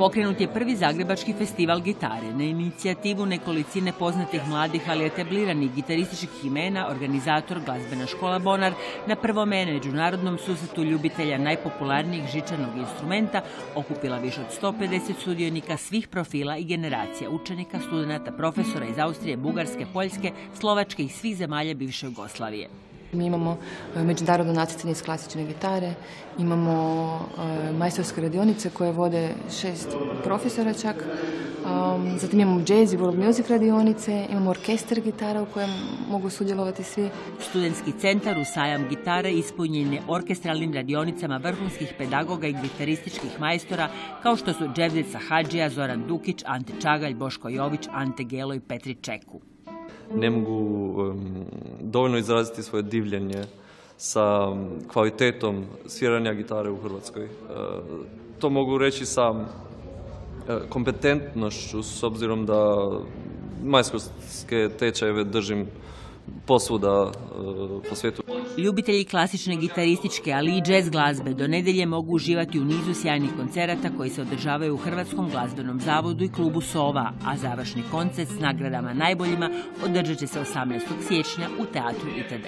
Pokrenut je prvi Zagrebački festival gitare. Na inicijativu nekolicine poznatih mladih, ali etabliranih gitarističkih imena, organizator Glazbena škola Bonar na prvome međunarodnom susretu ljubitelja najpopularnijeg žičanog instrumenta okupila više od 150 sudionika svih profila i generacija učenika, studenata, profesora iz Austrije, Bugarske, Poljske, Slovačke i svih zemalja bivše Jugoslavije. Mi imamo e, međunarodno natjecanje iz klasične gitare, imamo e, majstorske radionice koje vode šest profesora čak, zatim imamo jazz i world music radionice, imamo orkester gitara u kojem mogu sudjelovati svi. Studentski centar u sajam gitare ispunjen je orkestralnim radionicama vrhunskih pedagoga i gitarističkih majstora kao što su Dževdica Hadžija, Zoran Dukić, Ante Čagalj, Boško Jović, Ante Gelo i Petri Čeku ne mogu dovoljno izraziti svoje divljenje sa kvalitetom sviranja gitare u Hrvatskoj. E, to mogu reći sa kompetentnošću s obzirom da majstorske tečajeve držim posvuda e, po svijetu. Ljubitelji klasične gitarističke, ali i jazz glazbe do nedelje mogu uživati u nizu sjajnih koncerata koji se održavaju u Hrvatskom glazbenom zavodu i klubu Sova, a završni koncert s nagradama najboljima održat će se 18. siječnja u Teatru ITD.